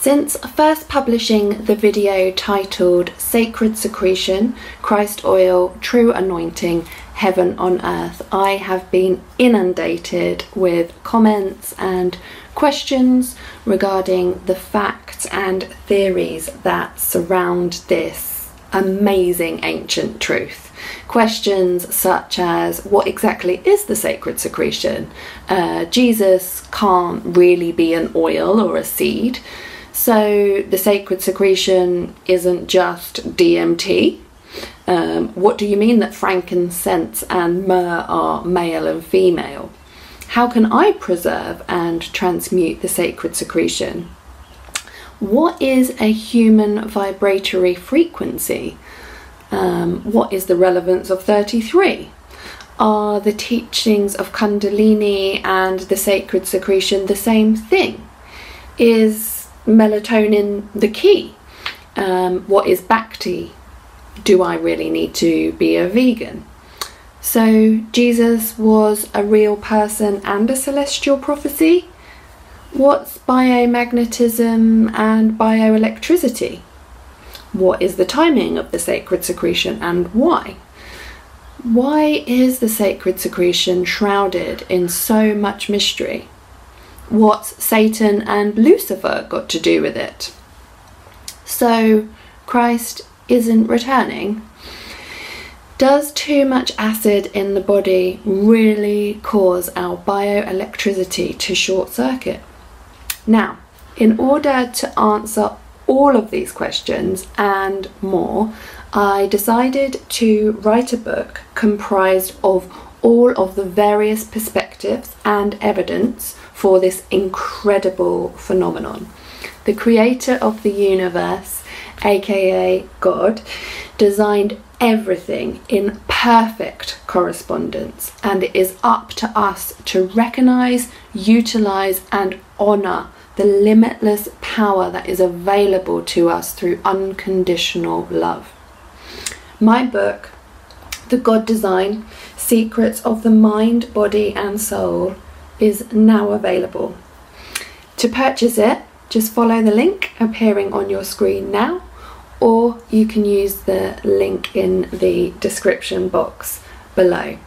Since first publishing the video titled Sacred Secretion, Christ Oil, True Anointing, Heaven on Earth, I have been inundated with comments and questions regarding the facts and theories that surround this amazing ancient truth. Questions such as what exactly is the sacred secretion? Uh, Jesus can't really be an oil or a seed. So the sacred secretion isn't just DMT. Um, what do you mean that frankincense and myrrh are male and female? How can I preserve and transmute the sacred secretion? What is a human vibratory frequency? Um, what is the relevance of 33? Are the teachings of Kundalini and the sacred secretion the same thing? Is melatonin the key? Um, what is Bhakti? Do I really need to be a vegan? So, Jesus was a real person and a celestial prophecy? What's biomagnetism and bioelectricity? What is the timing of the sacred secretion and why? Why is the sacred secretion shrouded in so much mystery? What's Satan and Lucifer got to do with it? So, Christ isn't returning. Does too much acid in the body really cause our bioelectricity to short circuit? Now, in order to answer all of these questions and more, I decided to write a book comprised of all of the various perspectives and evidence for this incredible phenomenon. The creator of the universe, aka God, designed everything in perfect correspondence, and it is up to us to recognize, utilize, and honor the limitless power that is available to us through unconditional love. My book, The God Design Secrets of the Mind, Body, and Soul is now available. To purchase it, just follow the link appearing on your screen now, or you can use the link in the description box below.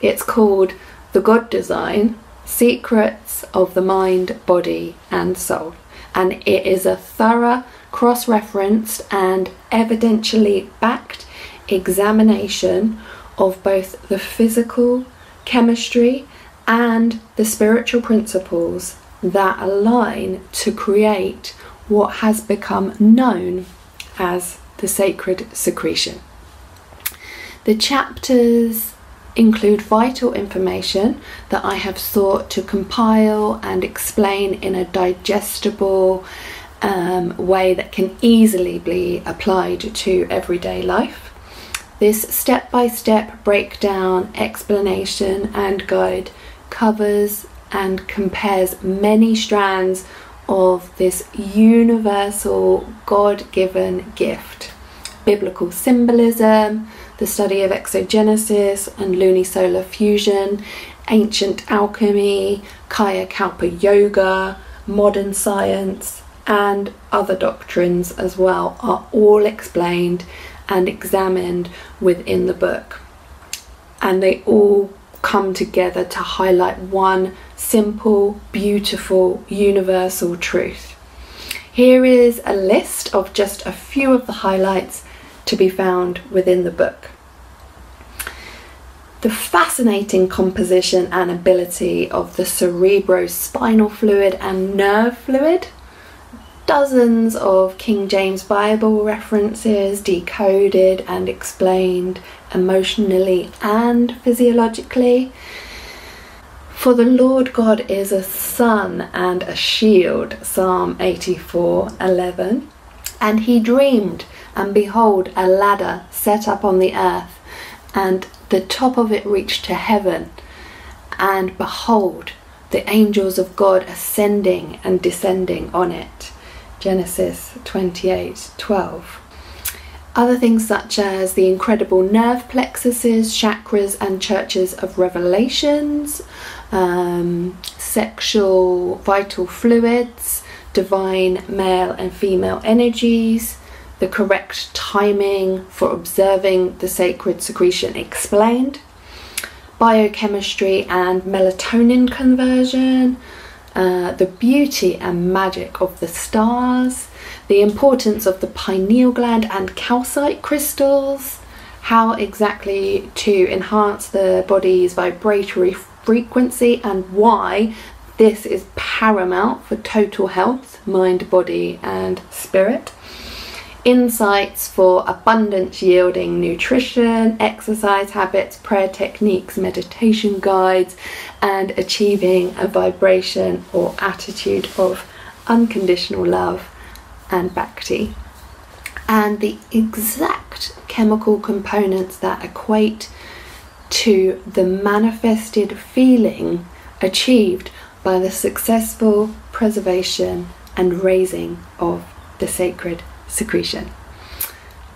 It's called The God Design Secrets of the Mind, Body, and Soul, and it is a thorough, cross referenced, and evidentially backed examination of both the physical, chemistry, and the spiritual principles that align to create what has become known as the sacred secretion. The chapters include vital information that I have sought to compile and explain in a digestible um, way that can easily be applied to everyday life. This step by step breakdown, explanation, and guide covers and compares many strands of this universal God given gift. Biblical symbolism, the study of xenogenesis and lunisolar fusion, ancient alchemy, Kaya Kalpa yoga, modern science, and other doctrines as well are all explained and examined within the book. And they all come together to highlight one simple, beautiful, universal truth. Here is a list of just a few of the highlights to be found within the book. The fascinating composition and ability of the cerebrospinal fluid and nerve fluid dozens of King James Bible references decoded and explained emotionally and physiologically. For the Lord God is a sun and a shield, Psalm 84 11. And he dreamed, and behold, a ladder set up on the earth, and the top of it reached to heaven. And behold, the angels of God ascending and descending on it. Genesis 28 12. Other things such as the incredible nerve plexuses, chakras, and churches of revelations, um, sexual vital fluids, divine male and female energies, the correct timing for observing the sacred secretion explained, biochemistry and melatonin conversion, uh, the beauty and magic of the stars, the importance of the pineal gland and calcite crystals, how exactly to enhance the body's vibratory frequency, and why this is paramount for total health, mind, body, and spirit insights for abundance yielding nutrition, exercise habits, prayer techniques, meditation guides, and achieving a vibration or attitude of unconditional love and bhakti. And the exact chemical components that equate to the manifested feeling achieved by the successful preservation and raising of the sacred secretion.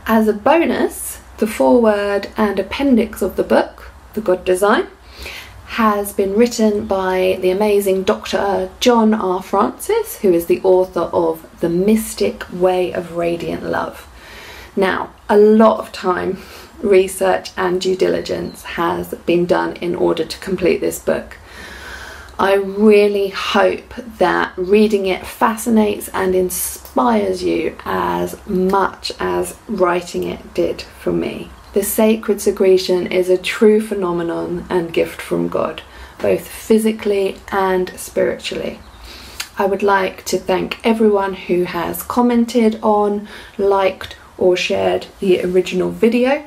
As a bonus, the foreword and appendix of the book, The God Design, has been written by the amazing Dr. John R. Francis, who is the author of The Mystic Way of Radiant Love. Now, a lot of time, research, and due diligence has been done in order to complete this book. I really hope that reading it fascinates and inspires you as much as writing it did for me. The sacred secretion is a true phenomenon and gift from God, both physically and spiritually. I would like to thank everyone who has commented on, liked, or shared the original video.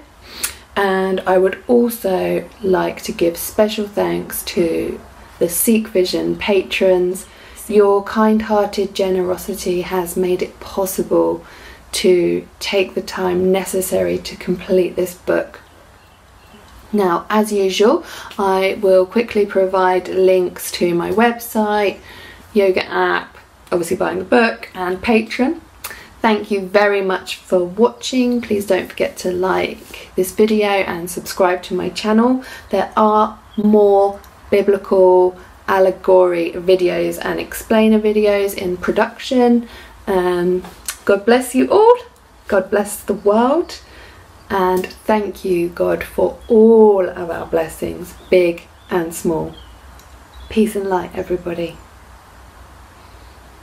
And I would also like to give special thanks to the Seek Vision patrons. Your kind hearted generosity has made it possible to take the time necessary to complete this book. Now, as usual, I will quickly provide links to my website, yoga app, obviously buying the book, and Patreon. Thank you very much for watching. Please don't forget to like this video and subscribe to my channel. There are more biblical allegory videos and explainer videos in production. Um, God bless you all. God bless the world. And thank you, God, for all of our blessings, big and small. Peace and light, everybody.